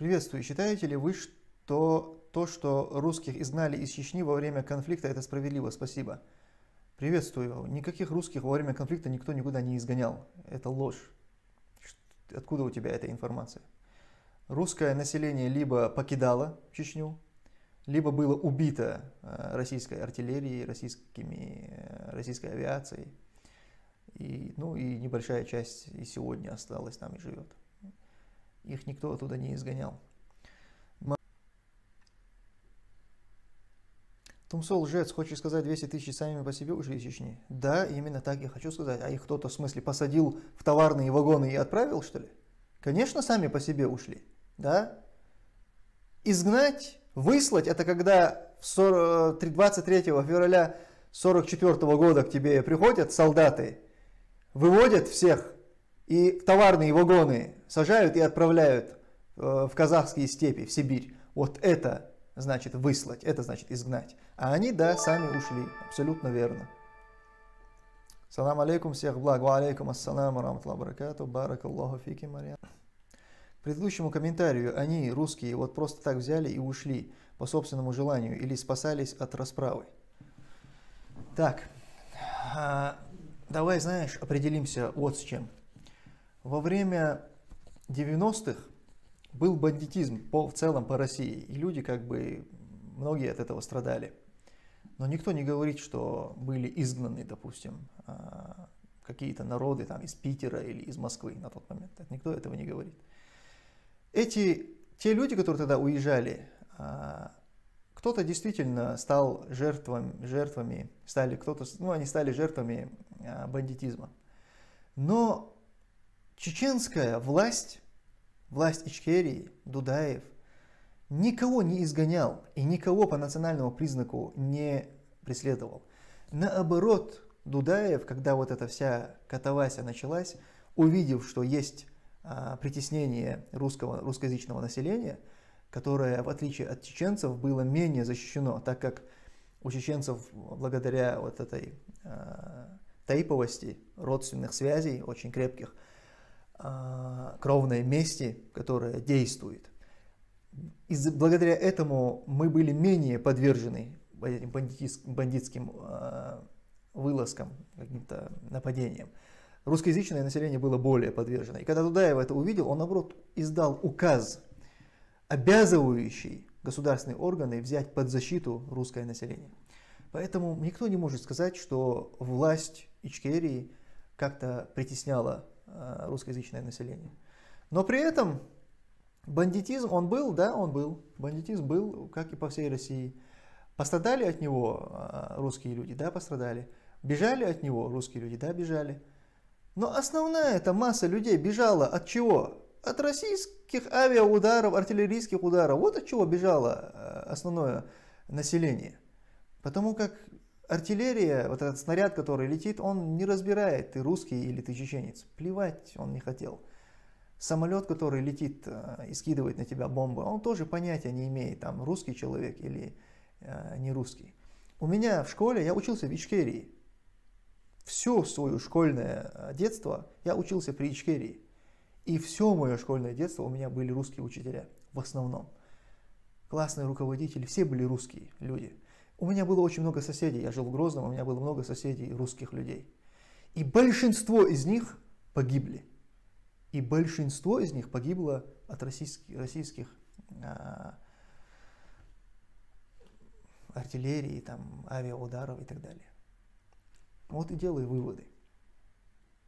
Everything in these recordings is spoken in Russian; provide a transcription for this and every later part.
Приветствую. Считаете ли вы, что то, что русских изгнали из Чечни во время конфликта, это справедливо? Спасибо. Приветствую. Никаких русских во время конфликта никто никуда не изгонял. Это ложь. Откуда у тебя эта информация? Русское население либо покидало Чечню, либо было убито э, российской артиллерией, российскими, э, российской авиацией. И, ну и небольшая часть и сегодня осталась там и живет. Их никто оттуда не изгонял. Тумсо лжец, хочешь сказать 200 тысяч сами по себе ушли из Чечни? Да, именно так я хочу сказать. А их кто-то в смысле посадил в товарные вагоны и отправил, что ли? Конечно, сами по себе ушли. Да? Изгнать, выслать, это когда 23 февраля 44 года к тебе приходят солдаты, выводят всех и товарные вагоны сажают и отправляют э, в казахские степи, в Сибирь. Вот это значит выслать, это значит изгнать. А они, да, сами ушли. Абсолютно верно. Салам алейкум, всех благ. Ва алейкум ассаламу рамтла баракату. Барак Аллаху фики, Марьям. К предыдущему комментарию, они, русские, вот просто так взяли и ушли по собственному желанию или спасались от расправы. Так, а, давай, знаешь, определимся вот с чем. Во время 90-х был бандитизм по, в целом по России, и люди как бы, многие от этого страдали. Но никто не говорит, что были изгнаны, допустим, а, какие-то народы там из Питера или из Москвы на тот момент. Никто этого не говорит. Эти, те люди, которые тогда уезжали, а, кто-то действительно стал жертвами, жертвами стали, кто-то, ну, они стали жертвами а, бандитизма. Но Чеченская власть, власть Ичкерии, Дудаев, никого не изгонял и никого по национальному признаку не преследовал. Наоборот, Дудаев, когда вот эта вся катавасия началась, увидев, что есть а, притеснение русского, русскоязычного населения, которое, в отличие от чеченцев, было менее защищено, так как у чеченцев, благодаря вот этой а, тайповости, родственных связей очень крепких, кровной мести, которая действует. И благодаря этому мы были менее подвержены этим бандитским а, вылазкам, каким-то нападениям. Русскоязычное население было более подвержено. И когда Дудаев это увидел, он, наоборот, издал указ, обязывающий государственные органы взять под защиту русское население. Поэтому никто не может сказать, что власть Ичкерии как-то притесняла Э, русскоязычное население. Но при этом бандитизм, он был, да, он был. Бандитизм был, как и по всей России. Пострадали от него э, русские люди, да, пострадали. Бежали от него русские люди, да, бежали. Но основная эта масса людей бежала от чего? От российских авиаударов, артиллерийских ударов. Вот от чего бежало э, основное население. Потому как артиллерия, вот этот снаряд, который летит, он не разбирает, ты русский или ты чеченец. Плевать он не хотел. Самолет, который летит э, и скидывает на тебя бомбы, он тоже понятия не имеет, там, русский человек или э, не русский. У меня в школе, я учился в Ичкерии. Все свое школьное э, детство я учился при Ичкерии. И все мое школьное детство у меня были русские учителя, в основном. Классные руководители, все были русские люди. У меня было очень много соседей, я жил в Грозном, у меня было много соседей, русских людей. И большинство из них погибли. И большинство из них погибло от российских, российских а, артиллерии, там, авиаударов и так далее. Вот и делаю выводы.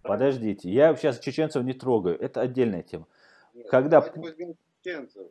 Подождите, я сейчас чеченцев не трогаю, это отдельная тема. Нет, Когда... чеченцев.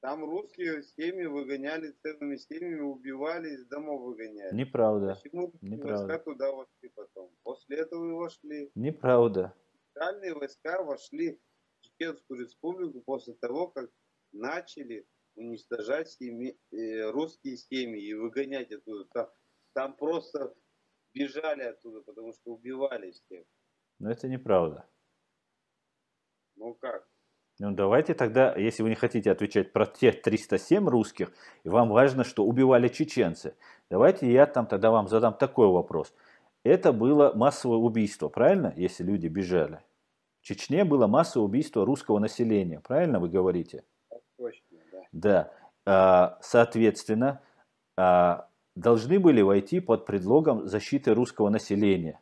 Там русские семьи выгоняли целыми семьями, убивали, из домов выгоняли. Неправда. Почему Неправда. войска туда вошли потом? После этого и вошли. Неправда. Специальные войска вошли в Чеченскую республику после того, как начали уничтожать семьи, э, русские семьи и выгонять оттуда. Там, там просто бежали оттуда, потому что убивали всех. Но это неправда. Ну как? Ну давайте тогда, если вы не хотите отвечать про тех 307 русских, и вам важно, что убивали чеченцы, давайте я там тогда вам задам такой вопрос. Это было массовое убийство, правильно, если люди бежали? В Чечне было массовое убийство русского населения, правильно вы говорите? Да. А, соответственно, а, должны были войти под предлогом защиты русского населения.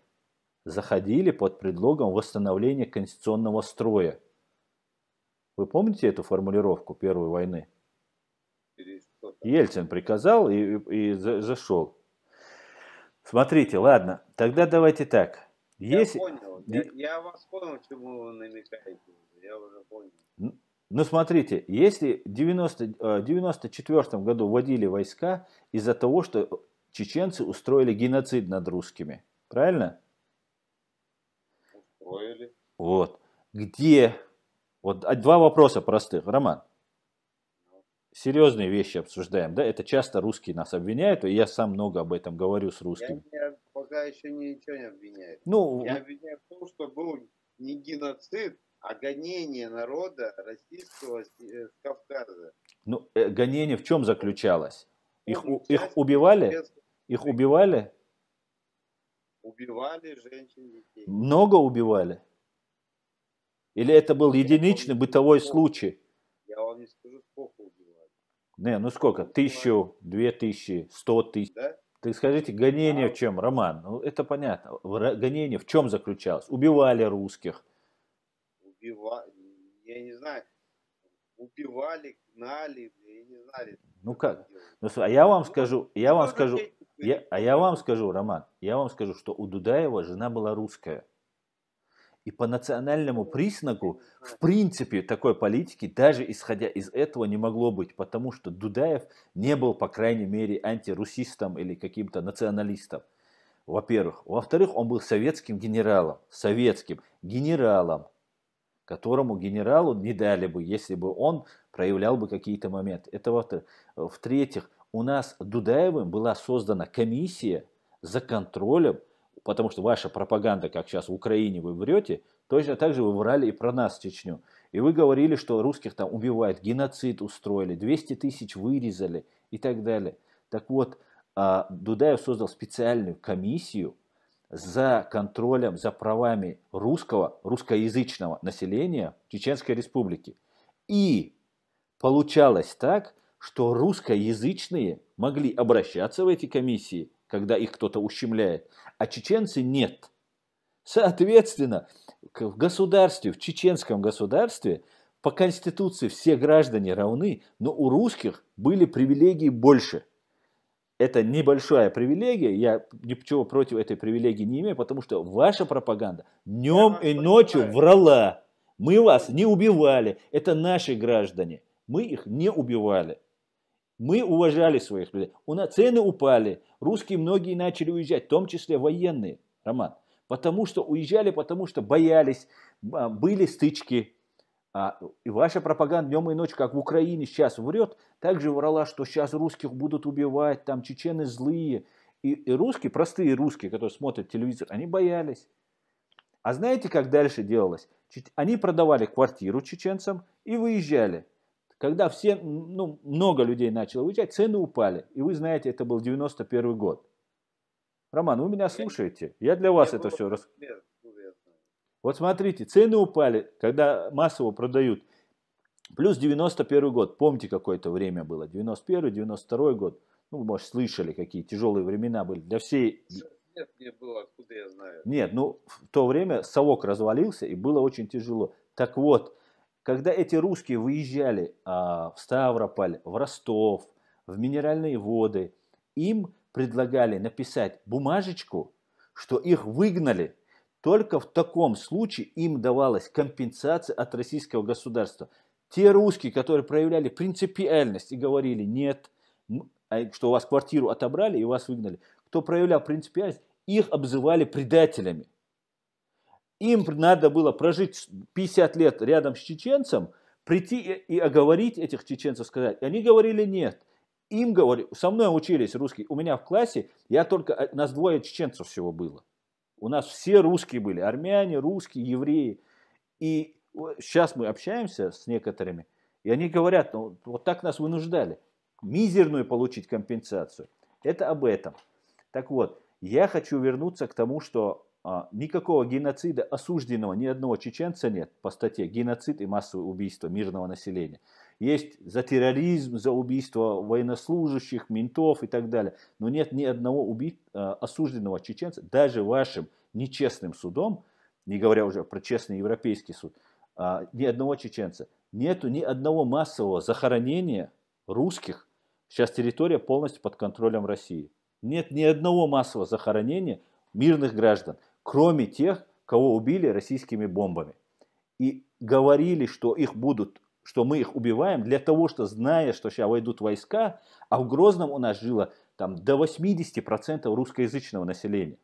Заходили под предлогом восстановления конституционного строя. Вы помните эту формулировку Первой войны? Ельцин приказал и, и зашел. Смотрите, ладно, тогда давайте так. Если... Я понял, я, я вас понял, чему вы намекаете. Я уже понял. Ну, смотрите, если в 1994 э, году вводили войска из-за того, что чеченцы устроили геноцид над русскими, правильно? Устроили. Вот. Где? А, два вопроса простых. Роман, серьезные вещи обсуждаем, да? Это часто русские нас обвиняют, и я сам много об этом говорю с русскими. Я, я пока еще ничего не обвиняю. Ну, я обвиняю в том, что был не геноцид, а гонение народа российского с э, Кавказа. Ну, э, гонение в чем заключалось? Их, ну, их убивали? Их убивали? Убивали женщин, детей. Много убивали? Или это был единичный бытовой случай? Я вам не скажу, сколько убивали. Не, ну сколько? Тысячу, две тысячи, сто тысяч? Да? Ты скажите, гонение в чем, Роман? Ну, это понятно. Гонение в чем заключалось? Убивали русских, убивали, я не знаю, убивали, гнали, я не знаю. Ну как? Ну, а я вам скажу, я вам скажу, я, а я вам скажу, Роман, я вам скажу, что у Дудаева жена была русская. И по национальному признаку, в принципе, такой политики, даже исходя из этого, не могло быть, потому что Дудаев не был, по крайней мере, антирусистом или каким-то националистом. Во-первых. Во-вторых, он был советским генералом. Советским генералом которому генералу не дали бы, если бы он проявлял бы какие-то моменты. Это во-вторых. В-третьих, у нас Дудаевым была создана комиссия за контролем, потому что ваша пропаганда, как сейчас в Украине вы врете, точно так же вы врали и про нас, Чечню. И вы говорили, что русских там убивают, геноцид устроили, 200 тысяч вырезали и так далее. Так вот, а, Дудаев создал специальную комиссию, за контролем, за правами русского, русскоязычного населения Чеченской Республики. И получалось так, что русскоязычные могли обращаться в эти комиссии, когда их кто-то ущемляет, а чеченцы нет. Соответственно, в государстве, в чеченском государстве по конституции все граждане равны, но у русских были привилегии больше – это небольшая привилегия, я ничего против этой привилегии не имею, потому что ваша пропаганда днем и ночью понимаю. врала. Мы вас не убивали, это наши граждане, мы их не убивали. Мы уважали своих людей. У нас цены упали, русские многие начали уезжать, в том числе военные, Роман. Потому что уезжали, потому что боялись, а, были стычки, а, и ваша пропаганда днем и ночью, как в Украине сейчас врет, также врала, что сейчас русских будут убивать, там чечены злые. И, и русские, простые русские, которые смотрят телевизор, они боялись. А знаете, как дальше делалось? Они продавали квартиру чеченцам и выезжали. Когда все, ну, много людей начало уезжать, цены упали. И вы знаете, это был 91 год. Роман, вы меня слушаете? Я для вас это все рас... Вот смотрите, цены упали, когда массово продают. Плюс 91 год, помните, какое-то время было, 91 92 год. Ну, может, слышали, какие тяжелые времена были для всей... Нет, не было, откуда я знаю. Нет, ну, в то время совок развалился, и было очень тяжело. Так вот, когда эти русские выезжали а, в Ставрополь, в Ростов, в Минеральные воды, им предлагали написать бумажечку, что их выгнали только в таком случае им давалась компенсация от российского государства. Те русские, которые проявляли принципиальность и говорили нет, а что у вас квартиру отобрали и вас выгнали, кто проявлял принципиальность, их обзывали предателями. Им надо было прожить 50 лет рядом с чеченцем, прийти и оговорить этих чеченцев, сказать. И они говорили нет. Им говорили, со мной учились русские. У меня в классе, я только, э, нас двое чеченцев всего было. У нас все русские были, армяне, русские, евреи. И сейчас мы общаемся с некоторыми, и они говорят, ну вот так нас вынуждали, мизерную получить компенсацию. Это об этом. Так вот, я хочу вернуться к тому, что никакого геноцида осужденного ни одного чеченца нет по статье геноцид и массовое убийство мирного населения. Есть за терроризм, за убийство военнослужащих, ментов и так далее. Но нет ни одного уби... А, осужденного чеченца, даже вашим нечестным судом, не говоря уже про честный европейский суд, а, ни одного чеченца. Нету ни одного массового захоронения русских. Сейчас территория полностью под контролем России. Нет ни одного массового захоронения мирных граждан, кроме тех, кого убили российскими бомбами. И говорили, что их будут, что мы их убиваем для того, что зная, что сейчас войдут войска, а в Грозном у нас жило там до 80% русскоязычного населения.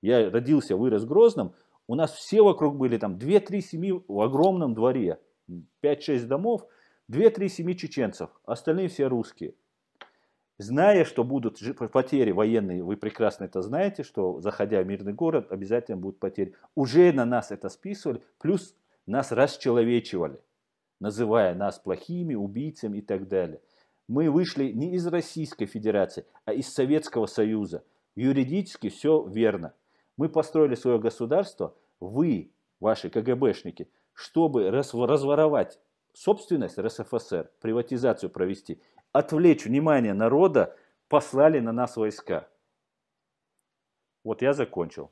Я родился, вырос в Грозном, у нас все вокруг были там 2-3 семьи в огромном дворе, 5-6 домов, 2-3 семьи чеченцев, остальные все русские. Зная, что будут потери военные, вы прекрасно это знаете, что заходя в мирный город, обязательно будут потери. Уже на нас это списывали, плюс нас расчеловечивали, называя нас плохими, убийцами и так далее. Мы вышли не из Российской Федерации, а из Советского Союза. Юридически все верно. Мы построили свое государство, вы, ваши КГБшники, чтобы разворовать собственность РСФСР, приватизацию провести, отвлечь внимание народа, послали на нас войска. Вот я закончил.